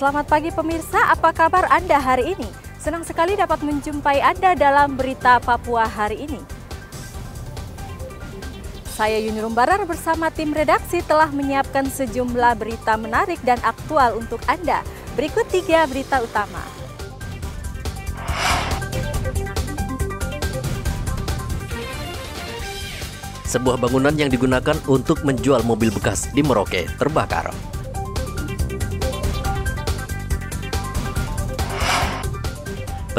selamat pagi pemirsa. Apa kabar Anda hari ini? Senang sekali dapat menjumpai Anda dalam berita Papua hari ini. Saya Yuni Rumbarar bersama tim redaksi telah menyiapkan sejumlah berita menarik dan aktual untuk Anda. Berikut tiga berita utama. Sebuah bangunan yang digunakan untuk menjual mobil bekas di Merauke terbakar.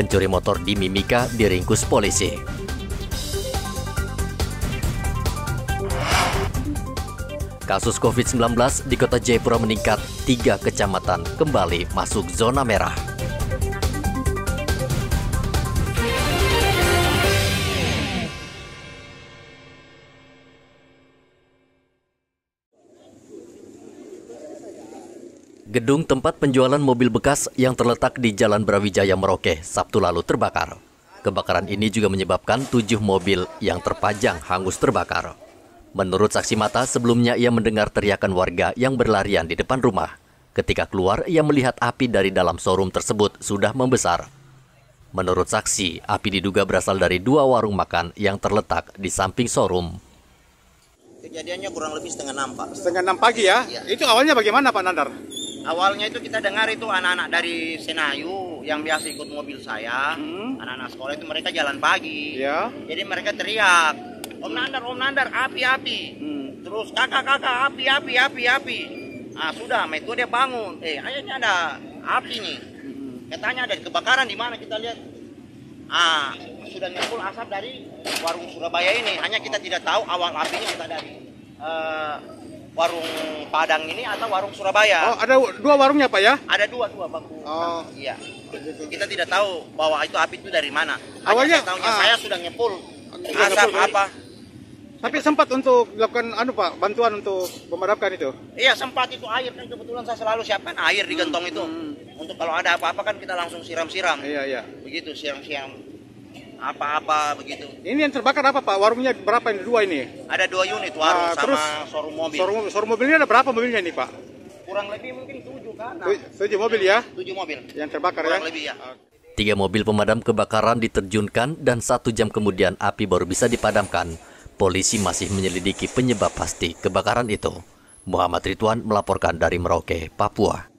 Pencuri motor di Mimika diringkus polisi. Kasus COVID-19 di kota Jayapura meningkat, tiga kecamatan kembali masuk zona merah. Gedung tempat penjualan mobil bekas yang terletak di Jalan Brawijaya Merauke Sabtu lalu terbakar. Kebakaran ini juga menyebabkan tujuh mobil yang terpajang hangus terbakar. Menurut saksi mata, sebelumnya ia mendengar teriakan warga yang berlarian di depan rumah. Ketika keluar, ia melihat api dari dalam showroom tersebut sudah membesar. Menurut saksi, api diduga berasal dari dua warung makan yang terletak di samping showroom. Kejadiannya kurang lebih setengah enam, Pak. Setengah enam pagi ya? Iya. Itu awalnya bagaimana Pak Nandar? Awalnya itu kita dengar itu anak-anak dari Senayu yang biasa ikut mobil saya, Hmm. anak-anak sekolah itu mereka jalan pagi. Ya. Jadi mereka teriak, Om Nandar, Om Nandar, api, api. Hmm. Terus kakak, kakak, api, api, api, api. Ah sudah, itu dia bangun. Eh, akhirnya ada api nih. Katanya ada kebakaran di mana kita lihat. Ah, sudah nyempul asap dari warung Surabaya ini. Hanya kita tidak tahu awal apinya kita dari eh, warung Padang ini atau warung Surabaya. Oh, ada dua warungnya Pak ya? Ada dua dua bangku. Oh. Iya. Kita tidak tahu bahwa itu api itu dari mana. Hanya Awalnya, saya tahunya ah. saya sudah Sudah asap nyepul, apa. Tapi sempat untuk dilakukan anu Pak, bantuan untuk memadamkan itu. Iya sempat itu air kan kebetulan saya selalu siapkan air di gentong itu. Untuk kalau ada apa-apa kan kita langsung siram-siram. Iya, iya. Begitu siram-siram apa-apa begitu. Ini yang terbakar apa Pak? Warungnya berapa ini? Dua ini? Ada dua unit warung Ah, sama terus showroom mobil. Showroom, showroom mobilnya ada berapa mobilnya ini Pak? Kurang lebih mungkin tujuh kan? Nah, Tu- Tujuh mobil ya? tujuh mobil. Yang terbakar Kurang ya? lebih ya. Tiga mobil pemadam kebakaran diterjunkan dan satu jam kemudian api baru bisa dipadamkan. Polisi masih menyelidiki penyebab pasti kebakaran itu. Muhammad Ridwan melaporkan dari Merauke, Papua.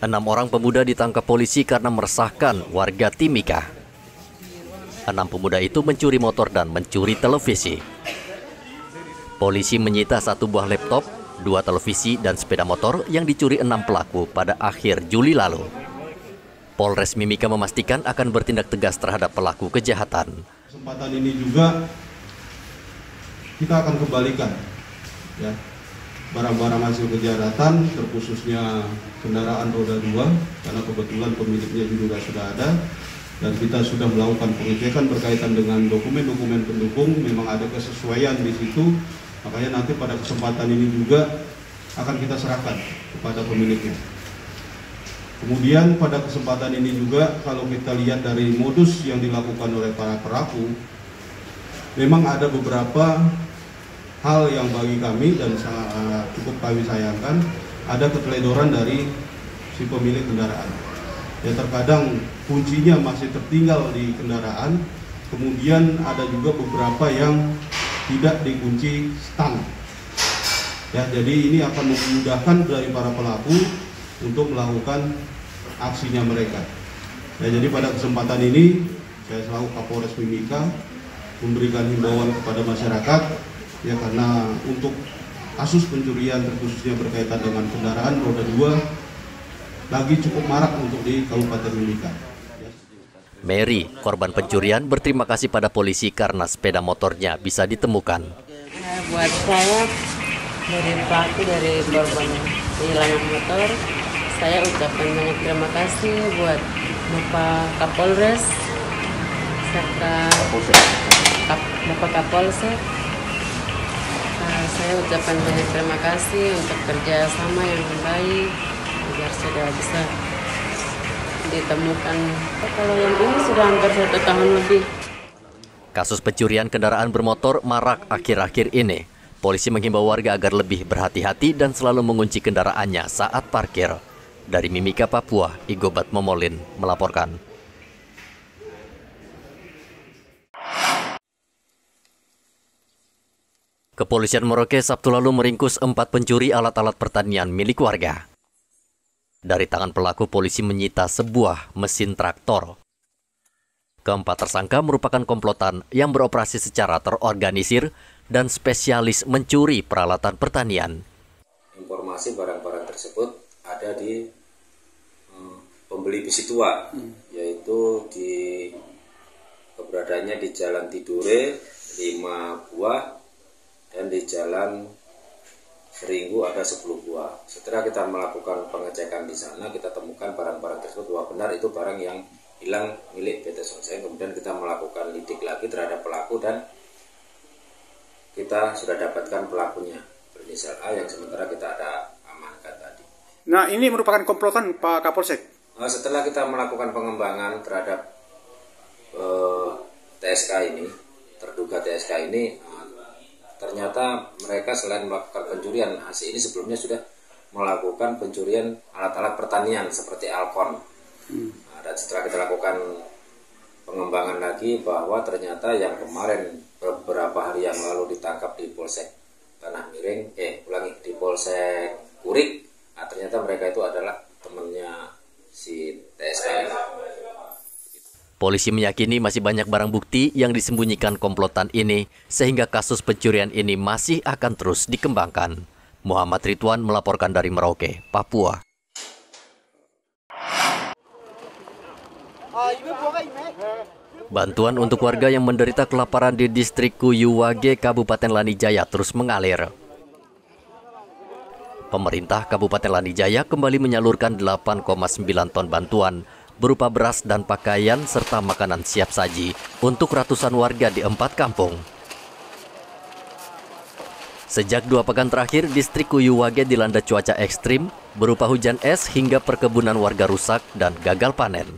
Enam orang pemuda ditangkap polisi karena meresahkan warga Timika. Enam pemuda itu mencuri motor dan mencuri televisi. Polisi menyita satu buah laptop, dua televisi, dan sepeda motor yang dicuri enam pelaku pada akhir Juli lalu. Polres Mimika memastikan akan bertindak tegas terhadap pelaku kejahatan. kesempatan ini juga kita akan kembalikan ya barang-barang hasil kejahatan terkhususnya kendaraan roda dua karena kebetulan pemiliknya juga sudah ada dan kita sudah melakukan pengecekan berkaitan dengan dokumen-dokumen pendukung memang ada kesesuaian di situ makanya nanti pada kesempatan ini juga akan kita serahkan kepada pemiliknya. Kemudian pada kesempatan ini juga kalau kita lihat dari modus yang dilakukan oleh para pelaku, memang ada beberapa hal yang bagi kami dan sangat cukup kami sayangkan, ada keteledoran dari si pemilik kendaraan. Ya terkadang kuncinya masih tertinggal di kendaraan, kemudian ada juga beberapa yang tidak dikunci stang. Ya, jadi ini akan memudahkan dari para pelaku untuk melakukan aksinya mereka. Ya, jadi pada kesempatan ini saya selaku Kapolres Mimika memberikan himbauan kepada masyarakat ya karena untuk kasus pencurian terkhususnya berkaitan dengan kendaraan roda dua lagi cukup marak untuk di Kabupaten Mimika. Mary, korban pencurian, berterima kasih pada polisi karena sepeda motornya bisa ditemukan. Nah, buat saya dari pelaku dari korban kehilangan motor saya ucapkan banyak terima kasih buat Bapak Kapolres serta Bapak Kapolsek saya ucapkan banyak terima kasih untuk kerjasama yang baik agar sudah bisa ditemukan kalau yang ini sudah hampir satu tahun lebih Kasus pencurian kendaraan bermotor marak akhir-akhir ini. Polisi menghimbau warga agar lebih berhati-hati dan selalu mengunci kendaraannya saat parkir. Dari Mimika, Papua, Igobat Momolin melaporkan. Kepolisian Merauke Sabtu lalu meringkus empat pencuri alat-alat pertanian milik warga. Dari tangan pelaku, polisi menyita sebuah mesin traktor. Keempat tersangka merupakan komplotan yang beroperasi secara terorganisir dan spesialis mencuri peralatan pertanian. Informasi barang-barang tersebut ada di hmm, pembeli besi tua, hmm. yaitu di keberadaannya di Jalan Tidure, 5 buah, dan di jalan Seringgu ada 10 buah. Setelah kita melakukan pengecekan di sana, kita temukan barang-barang tersebut bahwa benar itu barang yang hilang milik PT Sonseng. Kemudian kita melakukan lidik lagi terhadap pelaku dan kita sudah dapatkan pelakunya berinisial A yang sementara kita ada amankan tadi. Nah ini merupakan komplotan Pak Kapolsek? Nah, setelah kita melakukan pengembangan terhadap eh, TSK ini, terduga TSK ini, ternyata mereka selain melakukan pencurian HC ini sebelumnya sudah melakukan pencurian alat-alat pertanian seperti alkon hmm. nah, dan setelah kita lakukan pengembangan lagi bahwa ternyata yang kemarin beberapa hari yang lalu ditangkap di Polsek Tanah Miring eh ulangi di Polsek Kurik nah, ternyata mereka itu adalah temannya si TSK Polisi meyakini masih banyak barang bukti yang disembunyikan komplotan ini, sehingga kasus pencurian ini masih akan terus dikembangkan. Muhammad Ridwan melaporkan dari Merauke, Papua. Bantuan untuk warga yang menderita kelaparan di distrik Kuyuwage, Kabupaten Lanijaya terus mengalir. Pemerintah Kabupaten Lanijaya kembali menyalurkan 8,9 ton bantuan berupa beras dan pakaian serta makanan siap saji untuk ratusan warga di empat kampung. Sejak dua pekan terakhir, distrik Kuyuwage dilanda cuaca ekstrim berupa hujan es hingga perkebunan warga rusak dan gagal panen.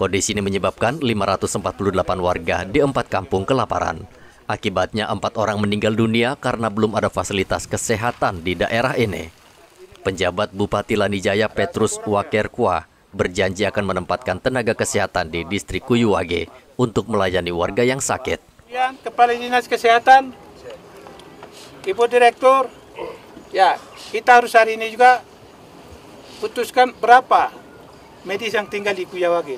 Kondisi ini menyebabkan 548 warga di empat kampung kelaparan. Akibatnya empat orang meninggal dunia karena belum ada fasilitas kesehatan di daerah ini. Penjabat Bupati Lanijaya Petrus Wakerkwa berjanji akan menempatkan tenaga kesehatan di distrik Kuyuwage untuk melayani warga yang sakit. Kepala Dinas Kesehatan, Ibu Direktur, ya kita harus hari ini juga putuskan berapa medis yang tinggal di Kuyuwage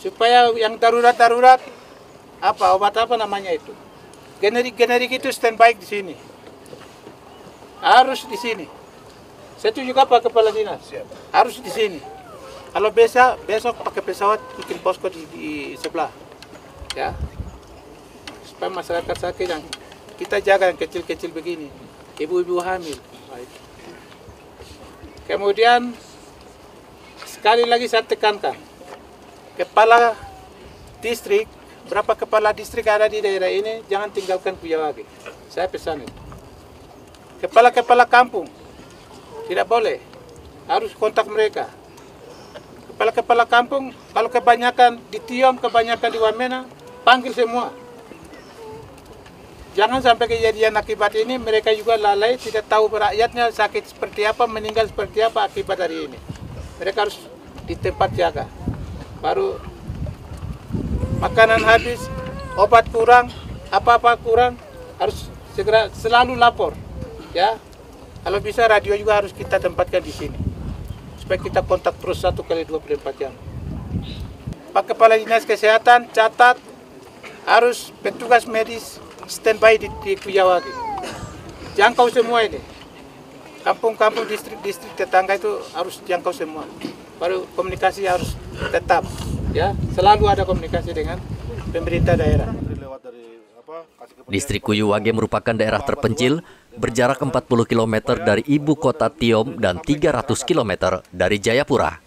supaya yang darurat-darurat apa obat apa namanya itu? Generik-generik itu standby di sini. Harus di sini. Saya juga Pak Kepala Dinas? Harus di sini kalau besok besok pakai pesawat bikin posko di, di sebelah, ya supaya masyarakat sakit yang kita jaga yang kecil-kecil begini, ibu-ibu hamil. Baik. Kemudian sekali lagi saya tekankan, kepala distrik, berapa kepala distrik ada di daerah ini, jangan tinggalkan lagi. Saya pesan itu. Kepala-kepala kampung, tidak boleh, harus kontak mereka kepala-kepala kampung kalau kebanyakan di Tiom, kebanyakan di Wamena, panggil semua. Jangan sampai kejadian akibat ini mereka juga lalai, tidak tahu rakyatnya sakit seperti apa, meninggal seperti apa akibat dari ini. Mereka harus di tempat jaga. Baru makanan habis, obat kurang, apa-apa kurang, harus segera selalu lapor. Ya, kalau bisa radio juga harus kita tempatkan di sini supaya kita kontak terus satu kali 24 jam. Pak Kepala Dinas Kesehatan catat harus petugas medis standby di, di Kuyawagi. Jangkau semua ini. Kampung-kampung distrik-distrik tetangga itu harus jangkau semua. Baru komunikasi harus tetap. Ya, selalu ada komunikasi dengan pemerintah daerah. Distrik Kuyuwage merupakan daerah terpencil berjarak 40 km dari ibu kota Tiom dan 300 km dari Jayapura.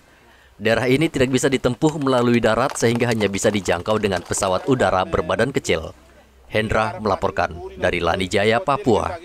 Daerah ini tidak bisa ditempuh melalui darat sehingga hanya bisa dijangkau dengan pesawat udara berbadan kecil. Hendra melaporkan dari Lani Jaya, Papua.